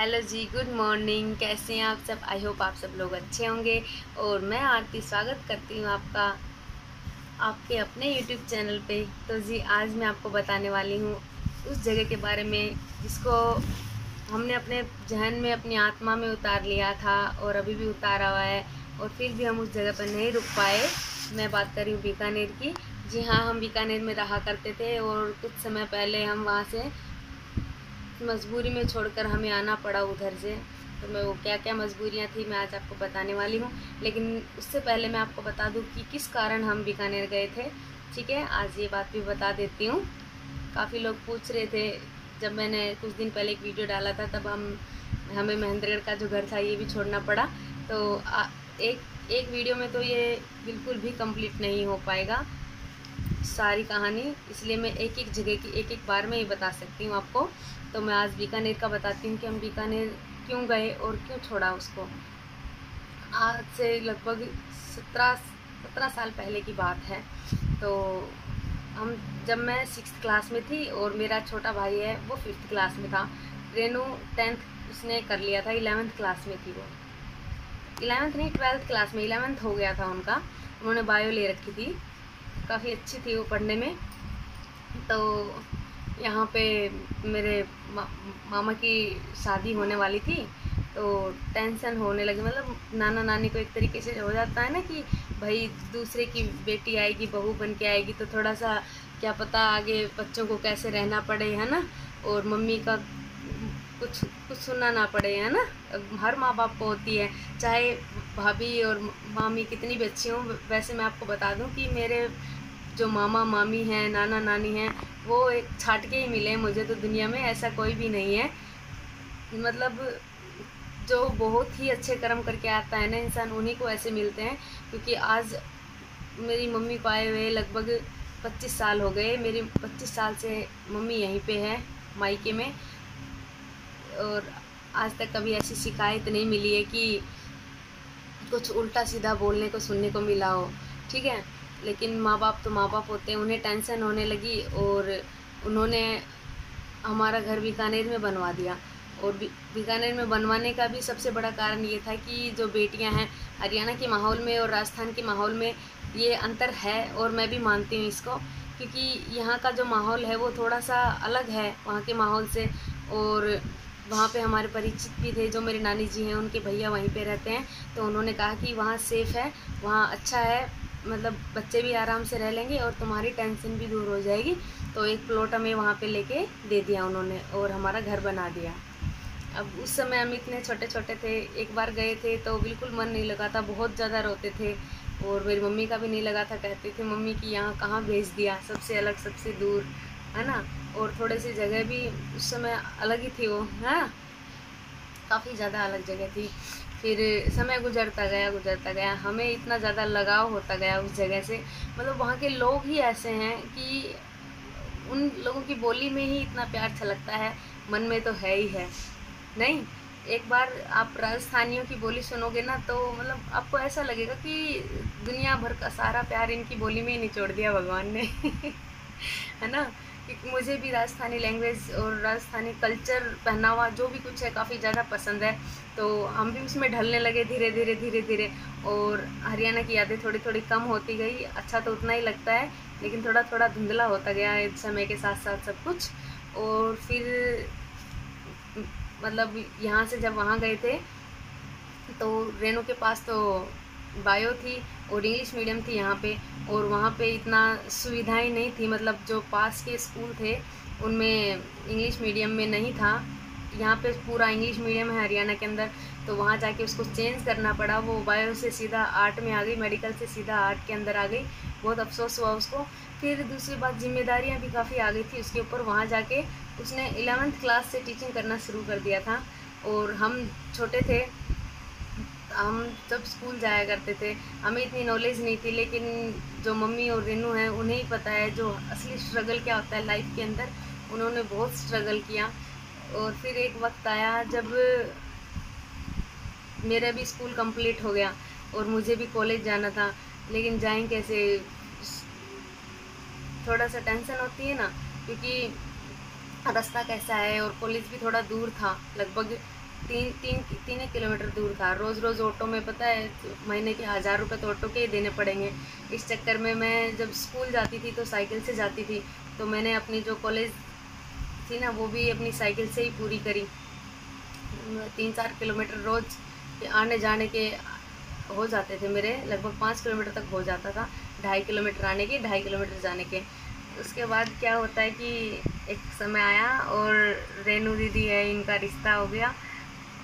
Hello जी, good morning. कैसे हैं आप सब? आई होप आप सब लोग अच्छे होंगे। और मैं आरती स्वागत करती हूँ आपका, आपके अपने यूट्यूब चैनल पे। तो जी, आज मैं आपको बताने वाली हूँ उस जगह के बारे में जिसको हमने अपने जहन में, अपनी आत्मा में उतार लिया था और अभी भी उतारा हुआ है। और फिर भी हम उस जगह पर नहीं रुक पाए। मैं बात कर रही हूँ बीकानेर की। जी हाँ हम बीकानेर में रहा करते थे और कुछ समय पहले हम वहाँ से मजबूरी में छोड़कर हमें आना पड़ा उधर से। तो मैं वो क्या क्या मजबूरियाँ थी मैं आज आपको बताने वाली हूँ। लेकिन उससे पहले मैं आपको बता दूँ कि किस कारण हम बीकानेर गए थे ठीक है? आज ये बात भी बता देती हूँ। काफ़ी लोग पूछ रहे थे जब मैंने कुछ दिन पहले एक वीडियो डाला था तब हम हमें महेंद्रगढ़ का जो घर था ये भी छोड़ना पड़ा। तो आ, एक एक वीडियो में तो ये बिल्कुल भी कंप्लीट नहीं हो पाएगा। सारी कहानी, इसलिए मैं एक एक जगह की एक एक बार में ही बता सकती हूँ आपको। तो मैं आज बीकानेर का बताती हूँ कि हम बीकानेर क्यों गए और क्यों छोड़ा उसको। आज से लगभग सत्रह सत्रह साल पहले की बात है। तो हम, जब मैं सिक्स क्लास में थी और मेरा छोटा भाई है, वो फिफ्थ क्लास में था। रेनू टेंथ उसने कर लिया था इलेवेंथ क्लास में थी वो। इलेवेंथ नहीं ट्वेल्थ क्लास में इलेवेंथ हो गया था उनका। उन्होंने बायो ले रखी थी। काफ़ी अच्छी थी वो पढ़ने में। तो यहाँ पे मेरे मा, मामा की शादी होने वाली थी तो टेंशन होने लगी। मतलब नाना नानी को एक तरीके से हो जाता है ना कि भाई दूसरे की बेटी आएगी बहू बन के आएगी तो थोड़ा सा क्या पता आगे बच्चों को कैसे रहना पड़े है ना? और मम्मी का कुछ कुछ सुनना ना पड़े है ना? हर माँ बाप को होती है। चाहे भाभी और मामी कितनी भी अच्छी हों वैसे मैं आपको बता दूँ कि मेरे जो मामा, मामी हैं, नाना, नानी हैं, वो एक छाट के ही मिले मुझे तो दुनिया में, ऐसा कोई भी नहीं है। मतलब जो बहुत ही अच्छे कर्म करके आता है ना इंसान, उन्हीं को ऐसे मिलते हैं, क्योंकि आज मेरी मम्मी को आए हुए लगभग पच्चीस साल हो गए, मेरी पच्चीस साल से मम्मी यहीं पे है, मायके में। और आज तक कभी ऐसी शिकायत नहीं मिली है कि कुछ उल्टा सीधा बोलने को, सुनने को मिला हो, ठीक है? लेकिन माँ बाप तो माँ बाप होते हैं, उन्हें टेंशन होने लगी और उन्होंने हमारा घर बीकानेर में बनवा दिया। और बीकानेर में बनवाने का भी सबसे बड़ा कारण ये था कि जो बेटियाँ हैं, हरियाणा के माहौल में और राजस्थान के माहौल में ये अंतर है और मैं भी मानती हूँ इसको, क्योंकि यहाँ का जो माहौल है वो थोड़ा सा अलग है वहाँ के माहौल से। और वहाँ पे हमारे परिचित भी थे, जो मेरे नानी जी हैं, उनके भैया वहीं पे रहते हैं तो उन्होंने कहा कि वहाँ सेफ़ है, वहाँ अच्छा है मतलब बच्चे भी आराम से रह लेंगे और तुम्हारी टेंशन भी दूर हो जाएगी। तो एक प्लॉट हमें वहाँ पे लेके दे दिया उन्होंने और हमारा घर बना दिया। अब उस समय हम इतने छोटे छोटे थे, एक बार गए थे तो बिल्कुल मन नहीं लगा था, बहुत ज़्यादा रोते थे और मेरी मम्मी का भी नहीं लगा था, कहते थे मम्मी कि यहाँ कहाँ भेज दिया, सबसे अलग, सबसे दूर, है ना? और थोड़े सी जगह भी उस समय अलग ही थी वो, है? काफ़ी ज़्यादा अलग जगह थी। फिर समय गुजरता गया गुजरता गया। हमें इतना ज़्यादा लगाव होता गया उस जगह से। मतलब वहाँ के लोग ही ऐसे हैं कि उन लोगों की बोली में ही इतना प्यार छलकता है, मन में तो है ही है। नहीं, एक बार आप राजस्थानियों की बोली सुनोगे ना तो मतलब आपको ऐसा लगेगा कि दुनिया भर का सारा प्यार इनकी बोली में ही निचोड़ दिया भगवान ने। है ना? मुझे भी राजस्थानी लैंग्वेज और राजस्थानी कल्चर पहनावा जो भी कुछ है काफ़ी ज़्यादा पसंद है। तो हम भी उसमें ढलने लगे धीरे धीरे धीरे धीरे और हरियाणा की यादें थोड़ी थोड़ी कम होती गई। अच्छा तो उतना ही लगता है, लेकिन थोड़ा थोड़ा धुंधला होता गया है समय के साथ साथ सब कुछ। और फिर मतलब यहाँ से जब वहाँ गए थे तो रेनू के पास तो बायो थी और इंग्लिश मीडियम थी यहाँ पे और वहाँ पे इतना सुविधाएँ नहीं थी। मतलब जो पास के स्कूल थे, उनमें इंग्लिश मीडियम में नहीं था। यहाँ पे पूरा इंग्लिश मीडियम है हरियाणा के अंदर। तो वहाँ जाके उसको चेंज करना पड़ा। वो बायो से सीधा आर्ट में आ गई मेडिकल से सीधा आर्ट के अंदर आ गई। बहुत अफसोस हुआ उसको। फिर दूसरी बात, जिम्मेदारियाँ भी काफ़ी आ गई थी उसके ऊपर। वहाँ जाके उसने एलेवेंथ क्लास से टीचिंग करना शुरू कर दिया था। और हम छोटे थे हम जब स्कूल जाया करते थे, हमें इतनी नॉलेज नहीं थी, लेकिन जो मम्मी और रेनू हैं, उन्हें ही पता है जो असली स्ट्रगल क्या होता है लाइफ के अंदर। उन्होंने बहुत स्ट्रगल किया। और फिर एक वक्त आया जब मेरा भी स्कूल कंप्लीट हो गया और मुझे भी कॉलेज जाना था। लेकिन जाएँ कैसे थोड़ा सा टेंशन होती है ना, क्योंकि रास्ता कैसा है और कॉलेज भी थोड़ा दूर था, लगभग तीन तीन तीन किलोमीटर दूर था। रोज़ रोज़ ऑटो में, पता है, महीने के हज़ार रुपये तो ऑटो के ही देने पड़ेंगे। इस चक्कर में मैं जब स्कूल जाती थी तो साइकिल से जाती थी तो मैंने अपनी जो कॉलेज थी ना, वो भी अपनी साइकिल से ही पूरी करी। तीन, चार किलोमीटर रोज़ आने जाने के हो जाते थे मेरे, लगभग पाँच किलोमीटर तक हो जाता था, ढाई किलोमीटर आने के, ढाई किलोमीटर जाने के। उसके बाद क्या होता है कि एक समय आया और रेनू दीदी है, इनका रिश्ता हो गया।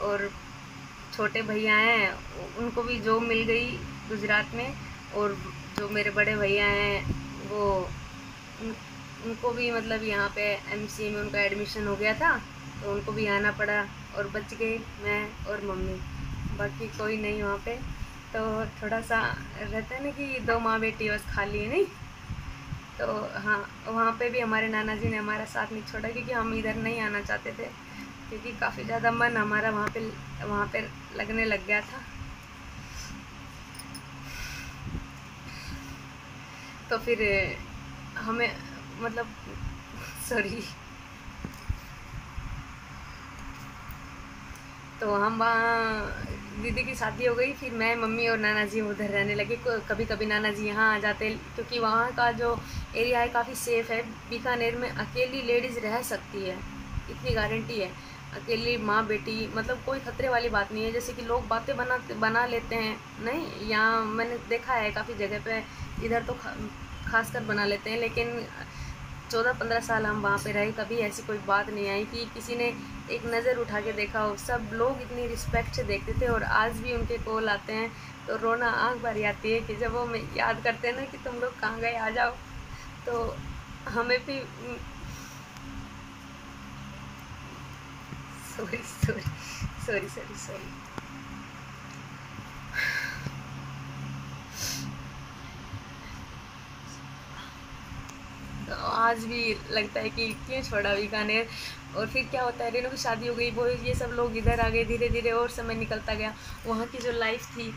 और छोटे भैया हैं उनको भी जॉब मिल गई गुजरात में और जो मेरे बड़े भैया हैं वो उन, उनको भी मतलब यहाँ पे एमसीए में उनका एडमिशन हो गया था तो उनको भी आना पड़ा और बच गए मैं और मम्मी। बाकी कोई नहीं वहाँ पे तो थोड़ा सा रहता है ना कि दो माँ बेटी बस खाली है नहीं? तो हाँ वहाँ पे भी हमारे नाना जी ने हमारा साथ नहीं छोड़ा क्योंकि हम इधर नहीं आना चाहते थे। क्योंकि काफ़ी ज़्यादा मन हमारा वहाँ पे वहाँ पे लगने लग गया था। तो फिर, हमें मतलब सॉरी तो हम वहाँ, दीदी की शादी हो गई, फिर मैं, मम्मी और नाना जी उधर रहने लगे। कभी कभी नाना जी यहाँ आ जाते, क्योंकि वहाँ का जो एरिया है काफ़ी सेफ़ है। बीकानेर में अकेली लेडीज़ रह सकती है। इतनी गारंटी है। अकेली माँ बेटी मतलब कोई खतरे वाली बात नहीं है। जैसे कि लोग बातें बना बना लेते हैं नहीं? यहाँ मैंने देखा है काफ़ी जगह पे इधर तो खा, खास कर बना लेते हैं लेकिन चौदह पंद्रह साल हम वहाँ पे रहे कभी ऐसी कोई बात नहीं आई कि किसी ने एक नज़र उठा के देखा हो। सब लोग इतनी रिस्पेक्ट से देखते थे और आज भी उनके कॉल आते हैं। तो रोना आँख भरी आती है कि जब वो याद करते हैं ना कि तुम लोग कहाँ गए आ जाओ। तो हमें भी सॉरी आज भी लगता है कि क्यों छोड़ा बीकानेर और फिर क्या होता है रेनू की शादी हो गई, वो ये सब लोग इधर आ गए धीरे धीरे और समय निकलता गया। वहाँ की जो लाइफ थी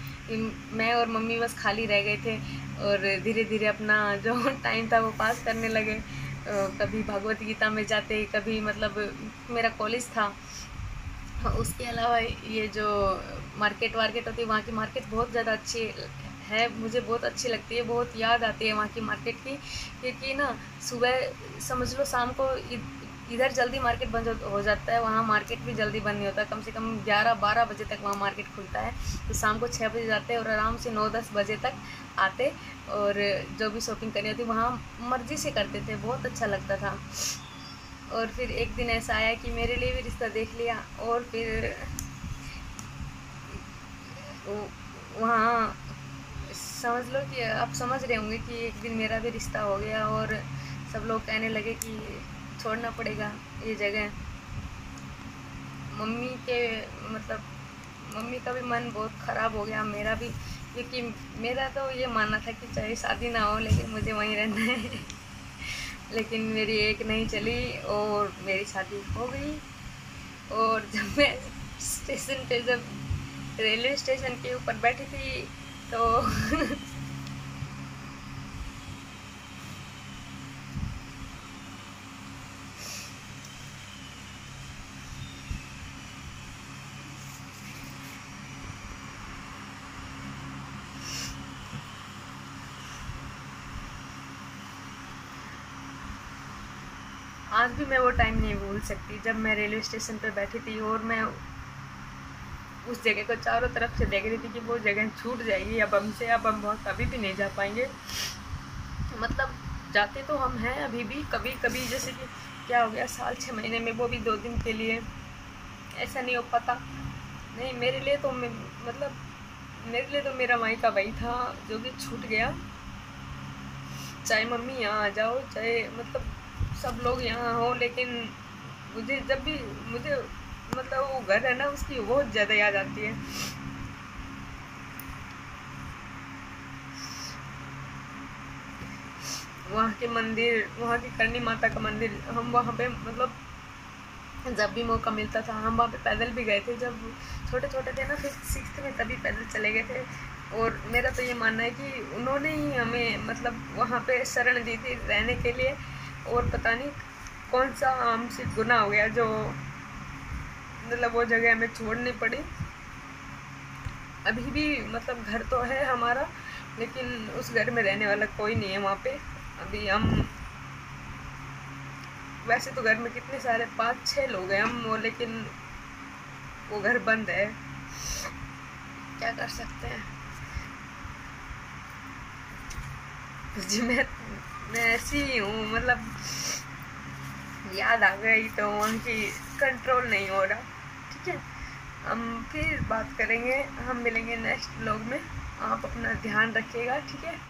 मैं और मम्मी बस खाली रह गए थे और धीरे धीरे अपना जो टाइम था वो पास करने लगे। कभी भगवत गीता में जाते, कभी मतलब मेरा कॉलेज था। उसके अलावा ये जो मार्केट वार्केट होती है, वहाँ की मार्केट बहुत ज़्यादा अच्छी है, मुझे बहुत अच्छी लगती है, बहुत याद आती है वहाँ की मार्केट की, क्योंकि ना सुबह समझ लो शाम को इधर जल्दी मार्केट बंद हो जाता है, वहाँ मार्केट भी जल्दी बंद नहीं होता, कम से कम ग्यारह बारह बजे तक वहाँ मार्केट खुलता है तो शाम को छः बजे जाते हैं और आराम से नौ दस बजे तक आते, और जो भी शॉपिंग करनी होती वहाँ मर्ज़ी से करते थे, बहुत अच्छा लगता था। और फिर एक दिन ऐसा आया कि मेरे लिए भी रिश्ता देख लिया और फिर वहाँ समझ लो कि आप समझ रहे होंगे कि एक दिन मेरा भी रिश्ता हो गया और सब लोग कहने लगे कि छोड़ना पड़ेगा ये जगह। मम्मी के मतलब मम्मी का भी मन बहुत ख़राब हो गया, मेरा भी, क्योंकि मेरा तो ये मानना था कि चाहे शादी ना हो, लेकिन मुझे वहीं रहना है। लेकिन मेरी एक नहीं चली और मेरी शादी हो गई। और जब मैं स्टेशन पे, जब रेलवे स्टेशन के ऊपर बैठी थी तो आज भी मैं वो टाइम नहीं भूल सकती, जब मैं रेलवे स्टेशन पर बैठी थी और मैं उस जगह को चारों तरफ़ से देख रही थी कि वो जगह छूट जाएगी। अब हमसे अब हम बहुत कभी भी नहीं जा पाएँगे। मतलब जाते तो हम हैं अभी भी कभी कभी जैसे कि क्या हो गया, साल छः महीने में वो भी दो दिन के लिए। ऐसा नहीं हो पाता। नहीं, मेरे लिए तो मतलब मेरे लिए तो मेरा माई का वही था, जो कि छूट गया। चाहे मम्मी यहाँ आ जाओ, चाहे मतलब सब लोग यहाँ हो, लेकिन मुझे जब भी, मुझे मतलब वो घर है ना, उसकी बहुत ज़्यादा याद आती है। वहाँ के मंदिर, वहाँ की करनी माता का मंदिर, हम वहाँ पे मतलब जब भी मौका मिलता था, हम वहाँ पे पैदल भी गए थे। जब छोटे छोटे थे ना, फिर सिक्स में तभी पैदल चले गए थे। और मेरा तो ये मानना है कि उन्होंने ही हमें मतलब वहाँ पे शरण दी थी रहने के लिए। और पता नहीं कौन सा हमसे गुना हो गया जो मतलब वो जगह हमें छोड़नी पड़ी। अभी भी मतलब घर तो है हमारा, लेकिन उस घर में रहने वाला कोई नहीं है वहाँ पे। अभी हम वैसे तो घर में कितने सारे पाँच छः लोग हैं हम वो, लेकिन वो घर बंद है। क्या कर सकते हैं? जी मैं मैं ऐसी ही हूँ मतलब याद आ गई तो उनकी कंट्रोल नहीं हो रहा। ठीक है? हम फिर बात करेंगे, हम मिलेंगे नेक्स्ट ब्लॉग में। आप अपना ध्यान रखिएगा, ठीक है?